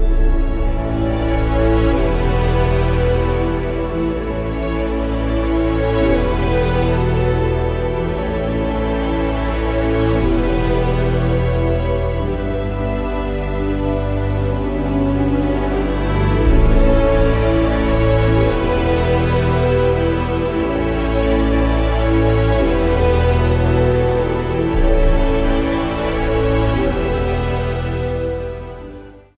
Bye.